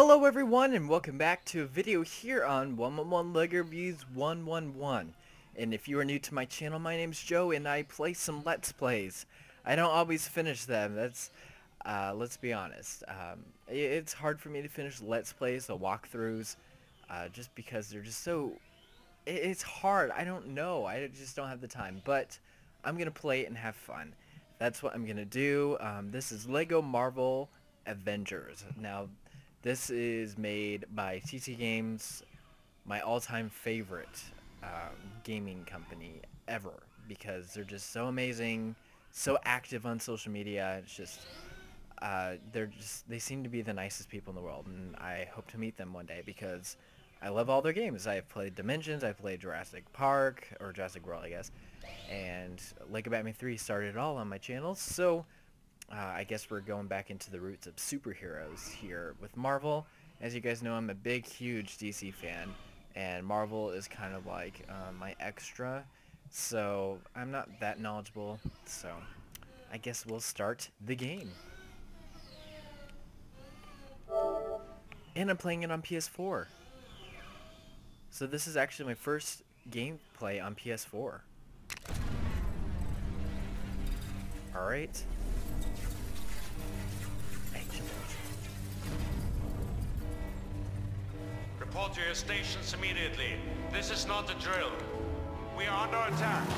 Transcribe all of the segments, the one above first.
Hello everyone and welcome back to a video here on 111 LEGO Reviews 111. And if you are new to my channel, my name's Joe and I play some Let's Plays. I don't always finish them, that's, uh, let's be honest. Um, it's hard for me to finish Let's Plays, the walkthroughs, uh, just because they're just so, it's hard, I don't know, I just don't have the time. But I'm to play it and have fun. That's what I'm to do. Um, this is LEGO Marvel Avengers. Now, this is made by TT Games, my all-time favorite uh, gaming company ever because they're just so amazing, so active on social media. It's just uh, they're just they seem to be the nicest people in the world, and I hope to meet them one day because I love all their games. I've played Dimensions, I've played Jurassic Park or Jurassic World, I guess, and Lego Batman 3 started it all on my channel. So uh, I guess we're going back into the roots of superheroes here with Marvel. As you guys know, I'm a big, huge DC fan, and Marvel is kind of like uh, my extra, so I'm not that knowledgeable, so I guess we'll start the game. And I'm playing it on PS4. So this is actually my first gameplay on PS4. Alright. Report to your stations immediately. This is not a drill. We are under attack.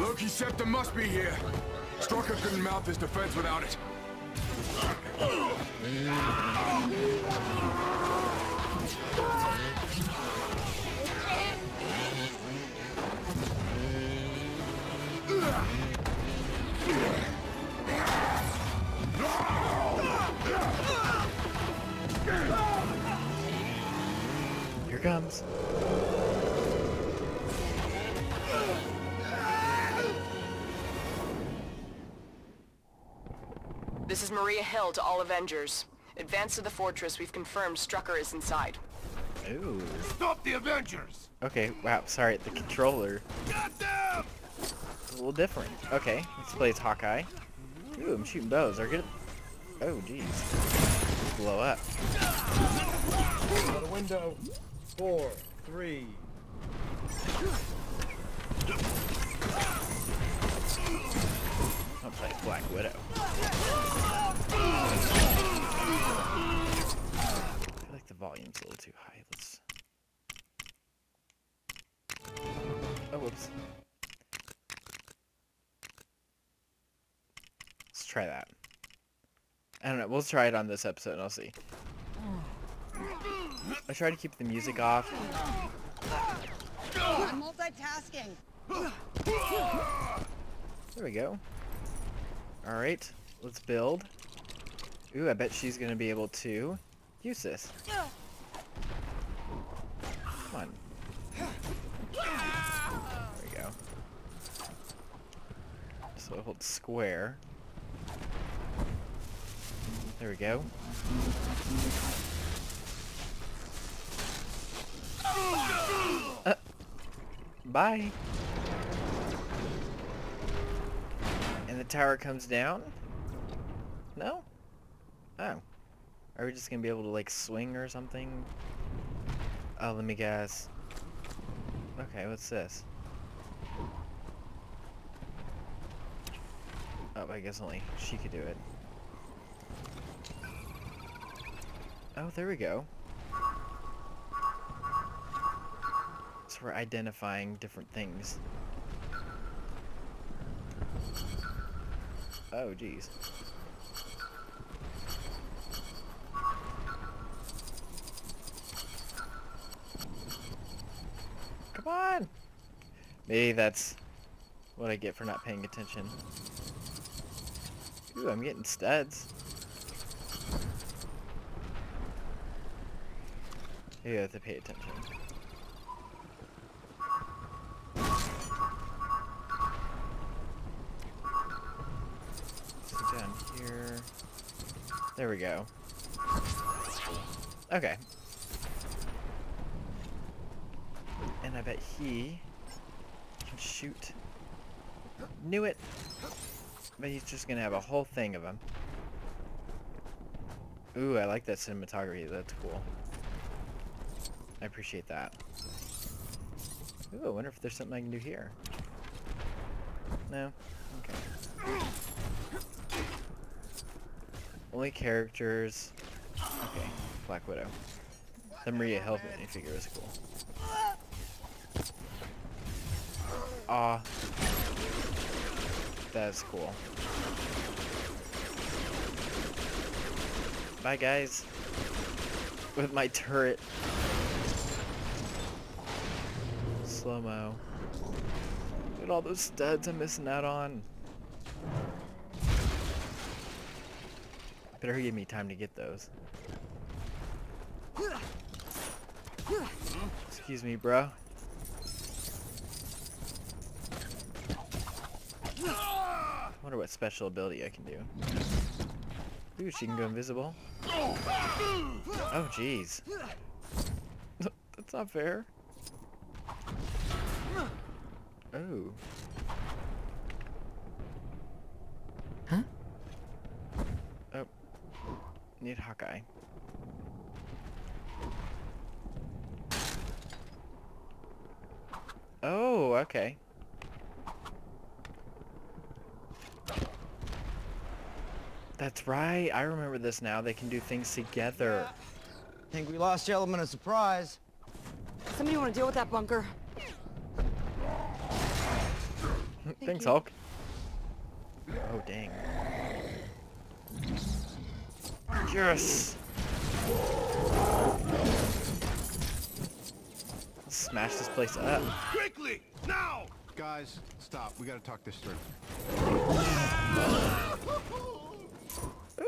Loki Scepter must be here. Strucker couldn't mount this defense without it. Here comes. This is Maria Hill to all Avengers. Advance to the fortress. We've confirmed Strucker is inside. Ooh. Stop the Avengers! Okay, wow, sorry, the controller Got them! is a little different. Okay, let's play as Hawkeye. Ooh, I'm shooting bows. Are good. Oh, jeez. Blow up. Out a window. Four, three. I'm playing Black Widow. I like the volume's a little too high. Let's. Oh, whoops. Let's try that. I don't know. We'll try it on this episode and I'll see. I try to keep the music off. I'm multitasking. There we go. Alright, let's build. Ooh, I bet she's gonna be able to use this. Come on. There we go. So hold square. There we go. Bye. And the tower comes down? No? Oh. Are we just gonna be able to like swing or something? Oh, let me guess. Okay, what's this? Oh, I guess only she could do it. Oh, there we go. So we're identifying different things. Oh, jeez. Come on! Maybe that's what I get for not paying attention. Ooh, I'm getting studs. You have to pay attention. There we go. Okay. And I bet he can shoot. Knew it! But he's just gonna have a whole thing of them. Ooh, I like that cinematography. That's cool. I appreciate that. Ooh, I wonder if there's something I can do here. No? Okay. Only characters. Okay, Black Widow. The Maria Hill figure is cool. Aw. That's cool. Bye guys. With my turret. Slow-mo. Look at all those studs I'm missing out on. Better give me time to get those. Excuse me, bro. wonder what special ability I can do. Ooh, she can go invisible. Oh, jeez. That's not fair. Oh. Huh? Oh. Need Hawkeye. Oh, okay. That's right. I remember this now. They can do things together. I think we lost the element of surprise. Somebody want to deal with that bunker? Thanks, Hulk. Oh, dang. Yes! Smash this place up. Quickly! Now! Guys, stop. We gotta talk this through.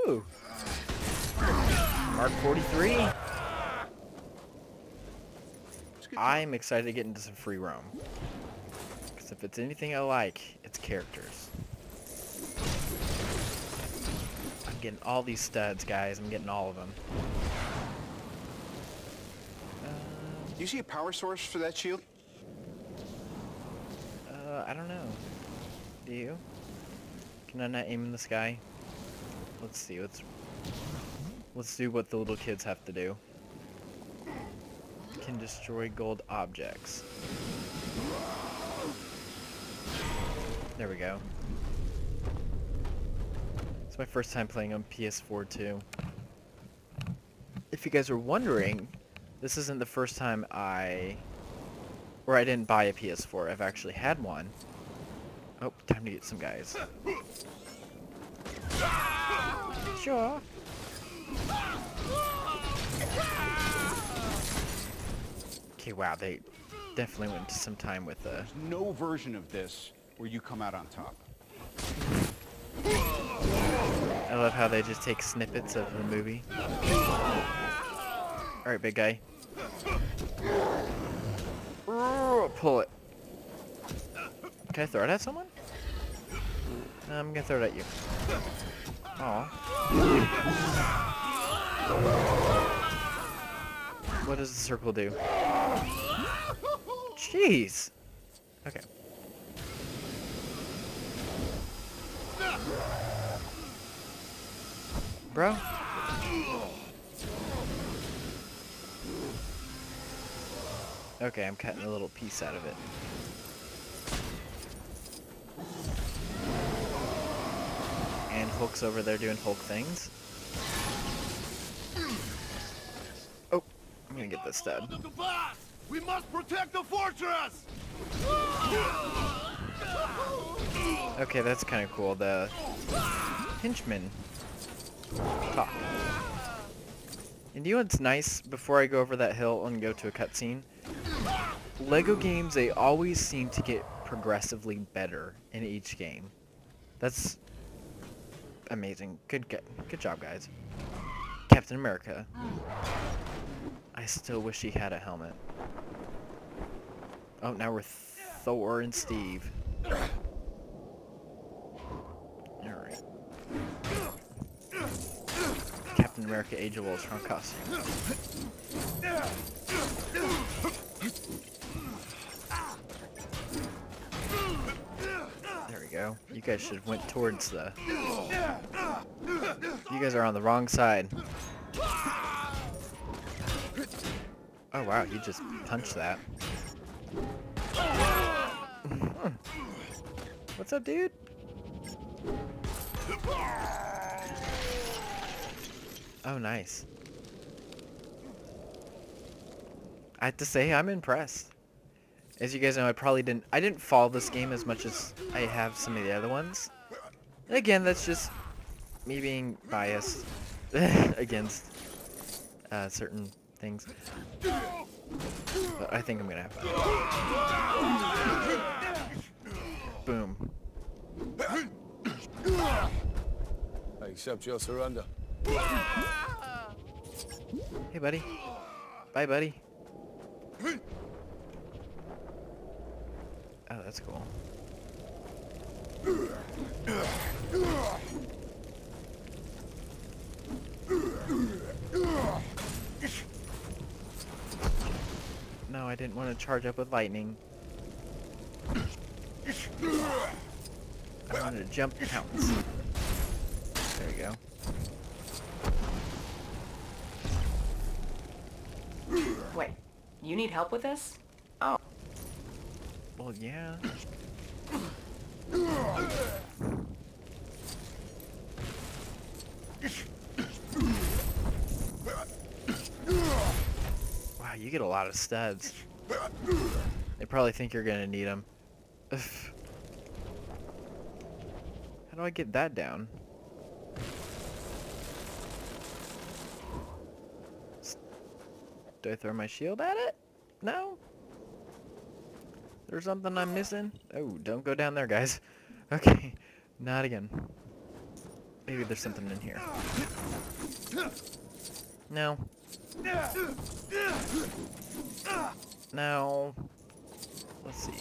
Ooh. Mark 43. I'm excited to get into some free roam. Because if it's anything I like, it's characters. I'm getting all these studs, guys. I'm getting all of them. Do you see a power source for that shield? Uh, I don't know. Do you? Can I not aim in the sky? Let's see. Let's let's do what the little kids have to do. Can destroy gold objects. There we go. It's my first time playing on PS4 too. If you guys are wondering, this isn't the first time I... Or I didn't buy a PS4, I've actually had one. Oh, time to get some guys. Sure. Okay, wow, they definitely went some time with uh No version of this where you come out on top. Love how they just take snippets of the movie. Alright, big guy. Pull it. Can I throw it at someone? No, I'm gonna throw it at you. Aw. What does the circle do? Jeez. Okay. Bro? Okay, I'm cutting a little piece out of it. And Hulk's over there doing Hulk things. Oh, I'm gonna get this stud. We must protect the fortress! Okay, that's kind of cool. The henchmen talk. And you know what's nice before I go over that hill and go to a cutscene? Lego games, they always seem to get progressively better in each game. That's amazing. Good, good, good job, guys. Captain America. I still wish he had a helmet. Oh, now we're Thor and Steve. Alright. Captain America Age of Ultron costume. There we go. You guys should have went towards the... You guys are on the wrong side. Oh wow, you just punched that. What's up, dude? Oh, nice. I have to say, I'm impressed. As you guys know, I probably didn't... I didn't follow this game as much as I have some of the other ones. And again, that's just me being biased against uh, certain things. But I think I'm gonna have fun. Boom. I accept your surrender. Hey, buddy. Bye, buddy. Oh, that's cool. No, I didn't want to charge up with lightning. I wanted to jump pounce. There we go. You need help with this? Oh, Well, yeah. Wow, you get a lot of studs. They probably think you're gonna need them. How do I get that down? Do I throw my shield at it? No? There's something I'm missing? Oh, don't go down there, guys. Okay, not again. Maybe there's something in here. No. No. Let's see.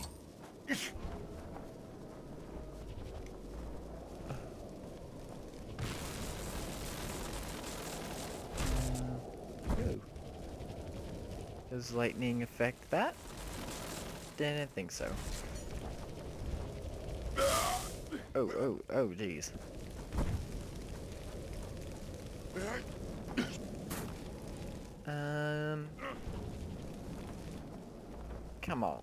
Does lightning affect that? Didn't think so. Oh, oh, oh, jeez. Um. Come on.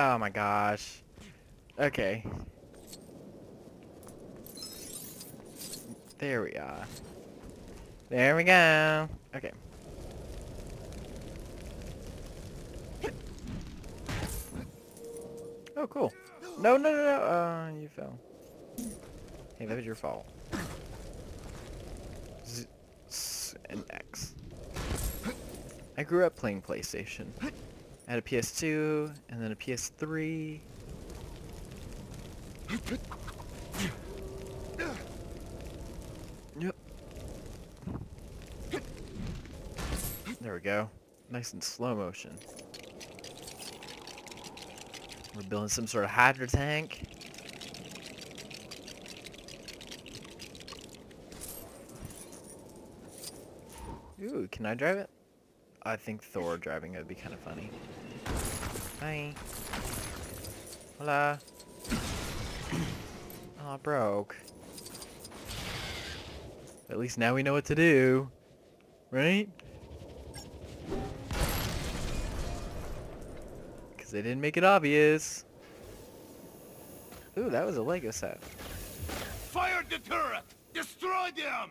Oh my gosh. Okay. There we are. There we go. Okay. Oh, cool. No, no, no, no. Uh, you fell. Hey, that was your fault. Z and X. I grew up playing PlayStation. Had a PS2, and then a PS3. Yep. There we go. Nice and slow motion. We're building some sort of hydro tank. Ooh, can I drive it? I think Thor driving it would be kind of funny. Hi. Hola. Oh, broke. At least now we know what to do. Right? Because they didn't make it obvious. Ooh, that was a Lego set. Fire the turret! Destroy them!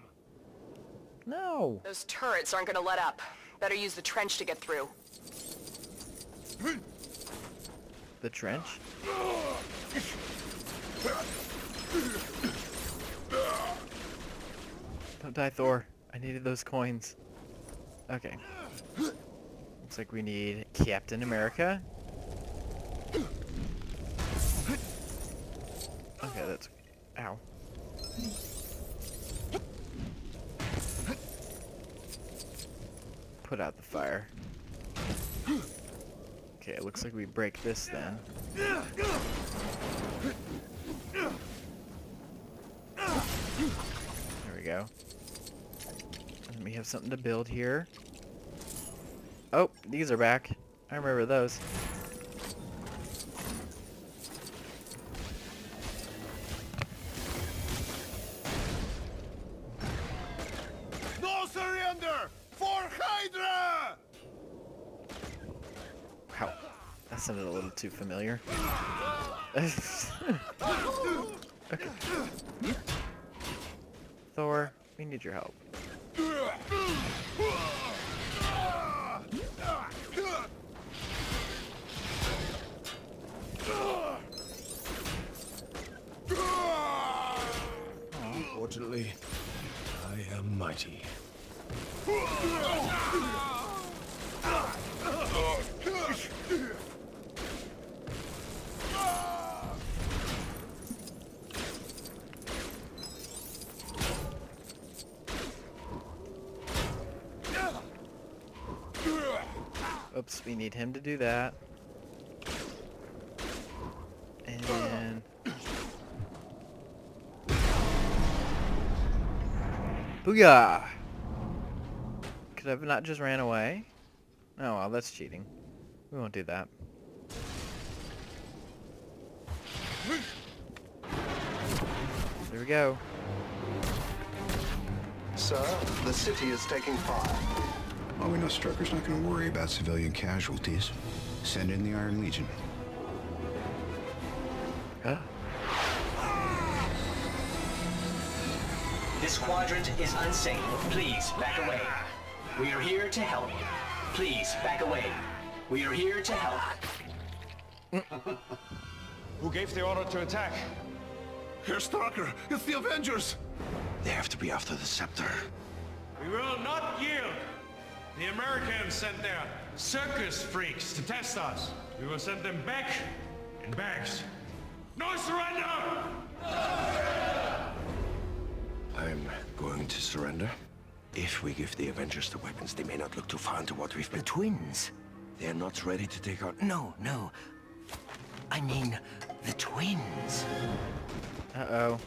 No! those turrets aren't gonna let up. Better use the trench to get through. The trench? Don't die, Thor. I needed those coins. Okay. Looks like we need Captain America. Okay, that's... Ow. Put out the fire. Okay, it looks like we break this then. There we go. And we have something to build here. Oh, these are back. I remember those. No surrender! For Hydra! Wow, that sounded a little too familiar. okay. Thor, we need your help. Fortunately, I am mighty. Oops, we need him to do that. And... Booyah! Could I have not just ran away? Oh well, that's cheating. We won't do that. There we go. Sir, the city is taking fire. Well, we know Strucker's not going to worry about civilian casualties. Send in the Iron Legion. Huh? This quadrant is unsafe. Please, back away. We are here to help. Please, back away. We are here to help. Who gave the order to attack? Herr Strucker, it's the Avengers! They have to be after the scepter. We will not yield. The Americans sent their circus freaks to test us. We will send them back in bags. No surrender! I'm going to surrender. If we give the Avengers the weapons, they may not look too far into what we've been. The twins. They're not ready to take out... No, no. I mean, the twins. Uh-oh.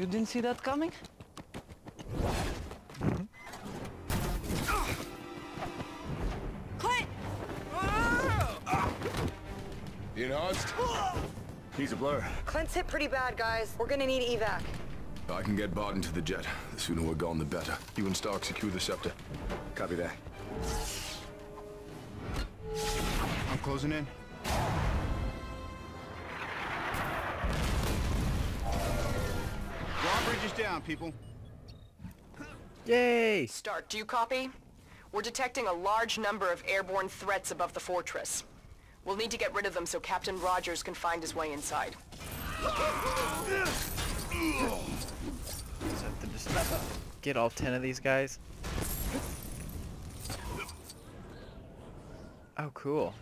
You didn't see that coming? Clint! Enhanced? He's a blur. Clint's hit pretty bad, guys. We're gonna need evac. I can get Barton to the jet. The sooner we're gone, the better. You and Stark secure the scepter. Copy that. I'm closing in. Drawbridge is down, people. Yay! Stark, do you copy? We're detecting a large number of airborne threats above the fortress. We'll need to get rid of them so Captain Rogers can find his way inside. Just have to just get all ten of these guys. Oh, cool.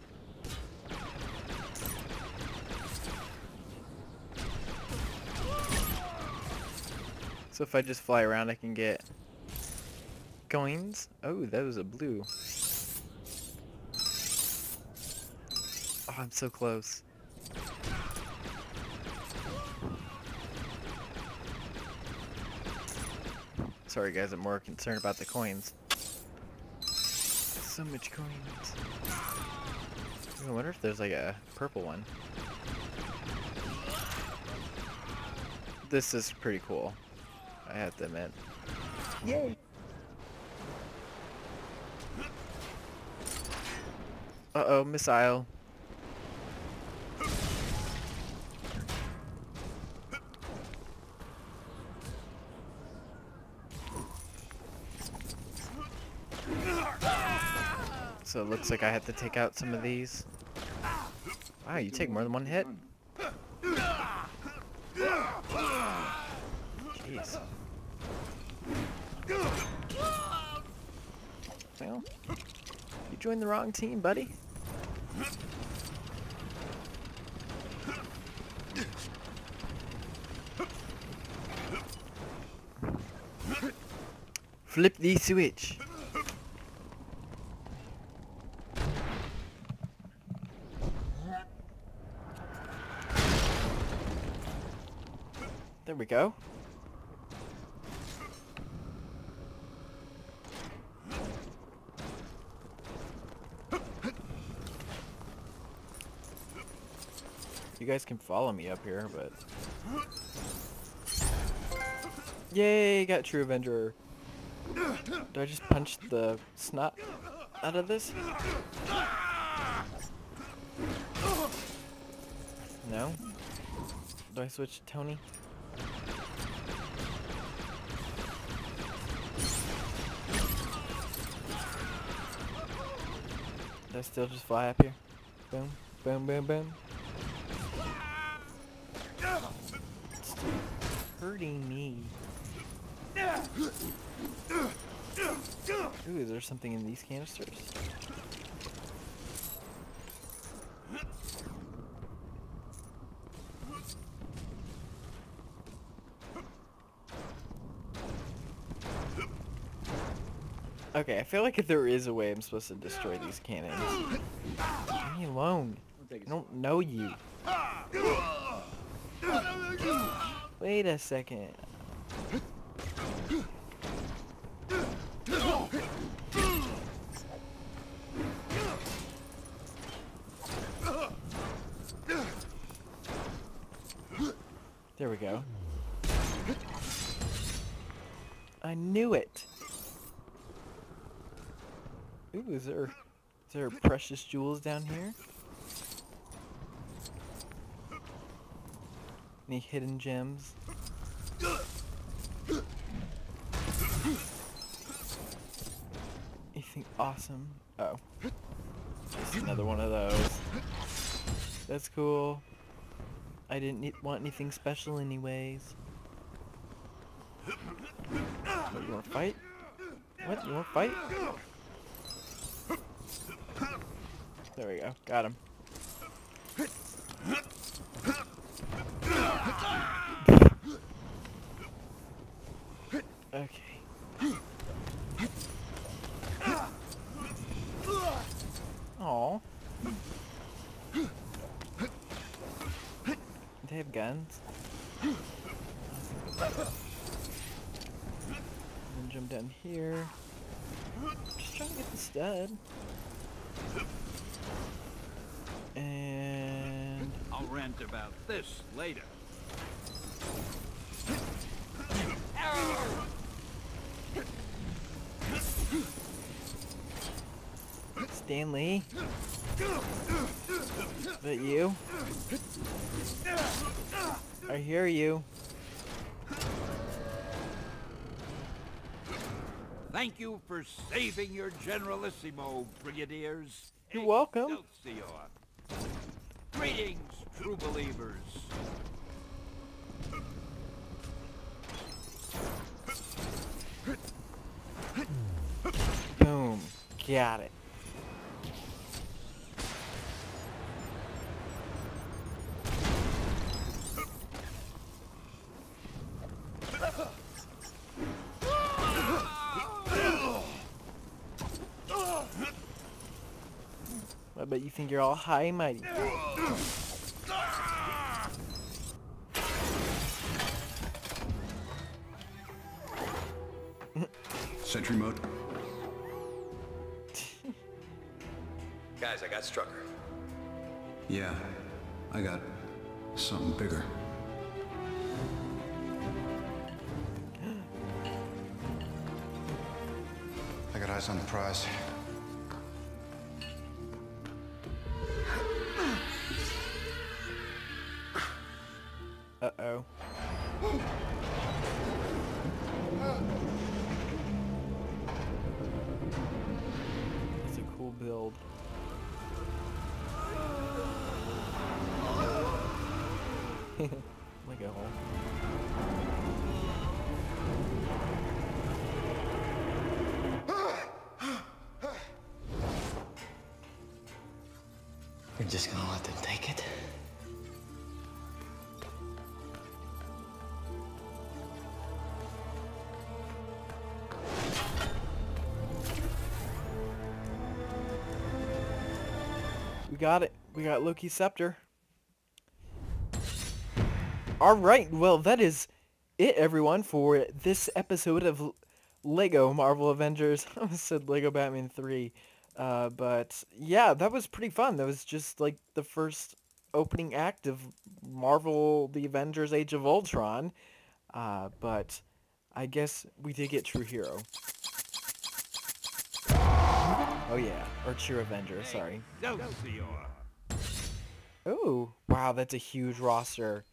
So if I just fly around, I can get coins. Oh, that was a blue. Oh, I'm so close. Sorry guys, I'm more concerned about the coins. So much coins. I wonder if there's like a purple one. This is pretty cool. I have them admit. Yay! Uh-oh, missile. So it looks like I have to take out some of these. Wow, you take more than one hit? Jeez. Well, you joined the wrong team, buddy. Flip the switch. Guys can follow me up here, but... Yay, got True Avenger. Do I just punch the snot out of this? No? Do I switch to Tony? I still just fly up here? Boom, boom, boom, boom. Hurting me. Ooh, is there something in these canisters? Okay, I feel like if there is a way I'm supposed to destroy these cannons. Leave me alone. I don't know you. Wait a second. There we go. I knew it. Ooh, is there is there precious jewels down here? Any hidden gems? Anything awesome? Oh. Just another one of those. That's cool. I didn't need, want anything special anyways. What, you wanna fight? What, you wanna fight? There we go, got him. Okay. Oh. They have guns. Then jump down here. Just trying to get the stud. And I'll rant about this later. Stan Lee. Is that you? I hear you. Thank you for saving your Generalissimo, Brigadiers. You're welcome. Excelsior. Greetings, true believers. Boom. Got it. You think you're all high and mighty. Sentry mode. Guys, I got Strucker. Yeah, I got something bigger. I got eyes on the prize. We got it. We got Loki's scepter. Alright, well that is it everyone for this episode of Lego Marvel Avengers. I almost said Lego Batman 3. Uh, but yeah, that was pretty fun. That was just like the first opening act of Marvel The Avengers Age of Ultron. Uh, but I guess we did get True Hero. Oh yeah, or True Avenger, sorry. Oh, wow, that's a huge roster.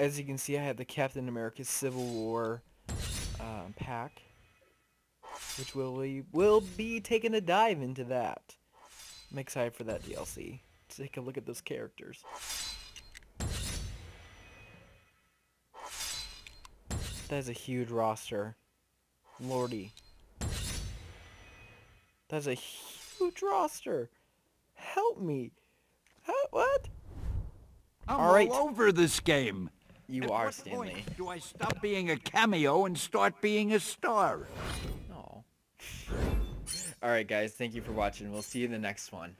As you can see, I had the Captain America Civil War um, pack, which will be, will be taking a dive into that. I'm excited for that DLC. Let's Take a look at those characters. That is a huge roster. Lordy. That's a huge roster. Help me. How, what? I'm all, right. all over this game. You At are, Stan Lee. Point do I stop being a cameo and start being a star? Oh. Alright guys, thank you for watching. We'll see you in the next one.